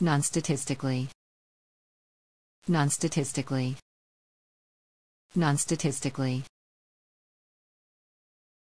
Non-statistically. Non-statistically. Non-statistically.